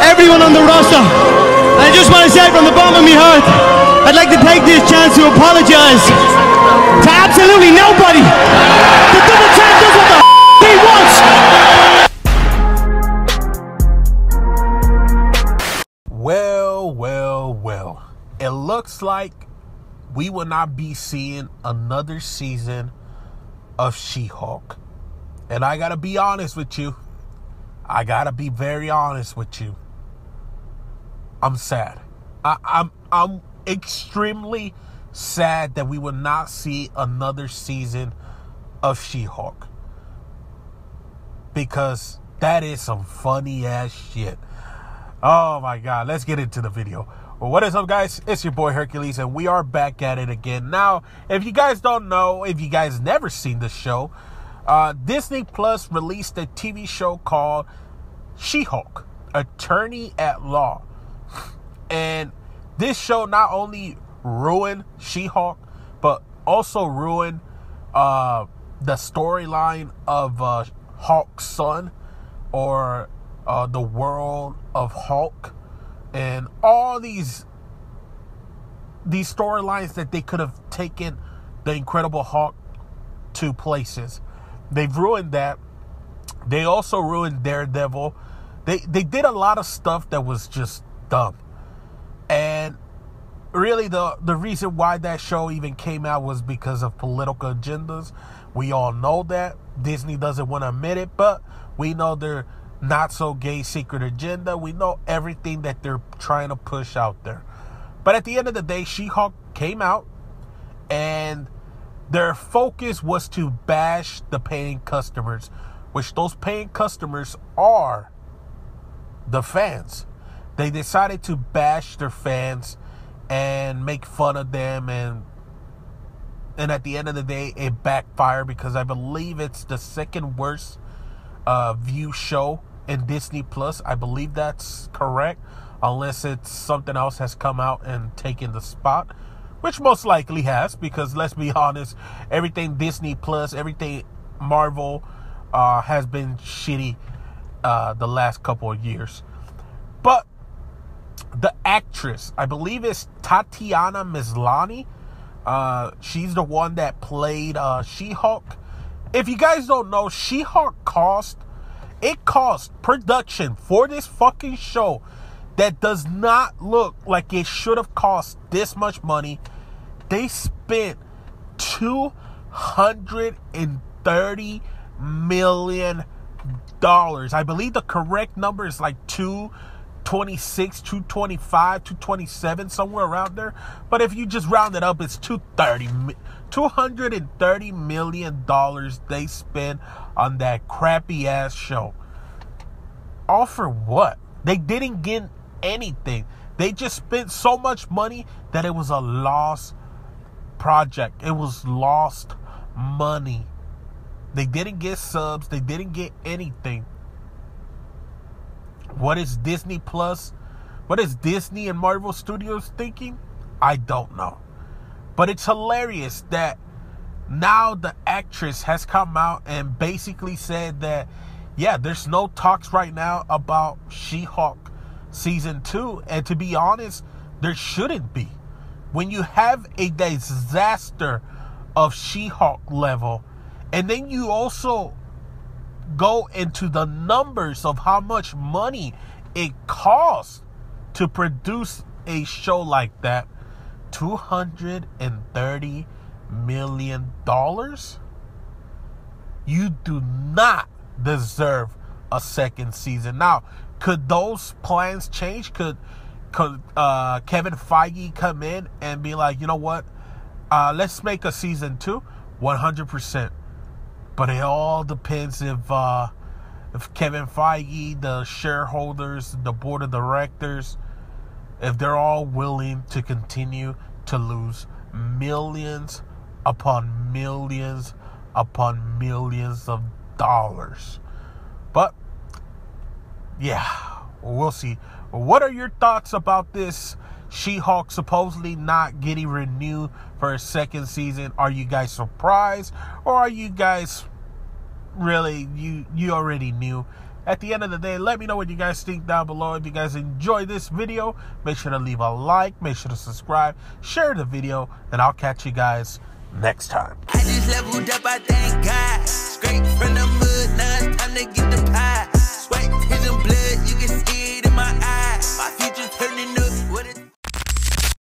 everyone on the roster. And I just want to say from the bottom of my heart, I'd like to take this chance to apologize to absolutely nobody. The double champ does what the f- he wants. Well, well, well. It looks like we will not be seeing another season of She Hulk. And I gotta be honest with you. I gotta be very honest with you. I'm sad. I, I'm I'm extremely sad that we will not see another season of She Hulk. Because that is some funny ass shit. Oh my god, let's get into the video. Well, what is up, guys? It's your boy Hercules, and we are back at it again. Now, if you guys don't know, if you guys never seen the show, uh, Disney Plus released a TV show called She Hulk, Attorney at Law. And this show not only ruined She Hulk, but also ruined uh, the storyline of uh, Hulk's son or uh, the world of Hulk and all these these storylines that they could have taken the Incredible Hulk to places. They've ruined that. They also ruined Daredevil. They they did a lot of stuff that was just dumb. And really the the reason why that show even came out was because of political agendas. We all know that. Disney doesn't want to admit it, but we know they're not so gay secret agenda. We know everything that they're trying to push out there. But at the end of the day, She Hulk came out and their focus was to bash the paying customers, which those paying customers are the fans. They decided to bash their fans and make fun of them and and at the end of the day it backfired because I believe it's the second worst uh, view show in Disney Plus. I believe that's correct, unless it's something else has come out and taken the spot, which most likely has, because let's be honest, everything Disney Plus, everything Marvel uh, has been shitty uh, the last couple of years. But the actress, I believe it's Tatiana Maslany. Uh, she's the one that played uh, She-Hulk. If you guys don't know, She-Hulk cost it cost production for this fucking show that does not look like it should have cost this much money. They spent two hundred and thirty million dollars. I believe the correct number is like two 26, 225, 227, somewhere around there. But if you just round it up, it's 230, 230 million dollars they spent on that crappy ass show. All for what? They didn't get anything. They just spent so much money that it was a lost project. It was lost money. They didn't get subs, they didn't get anything. What is Disney Plus? What is Disney and Marvel Studios thinking? I don't know. But it's hilarious that now the actress has come out and basically said that, yeah, there's no talks right now about She Hulk season two. And to be honest, there shouldn't be. When you have a disaster of She Hulk level, and then you also go into the numbers of how much money it costs to produce a show like that 230 million dollars? You do not deserve a second season. Now could those plans change? Could uh, Kevin Feige come in and be like you know what? Uh, let's make a season 2 100% but it all depends if uh, if Kevin Feige, the shareholders, the board of directors, if they're all willing to continue to lose millions upon millions upon millions of dollars. But yeah, we'll see. What are your thoughts about this She-Hulk supposedly not getting renewed for a second season? Are you guys surprised or are you guys really you you already knew at the end of the day, let me know what you guys think down below. If you guys enjoyed this video, make sure to leave a like, make sure to subscribe, share the video, and I'll catch you guys next time.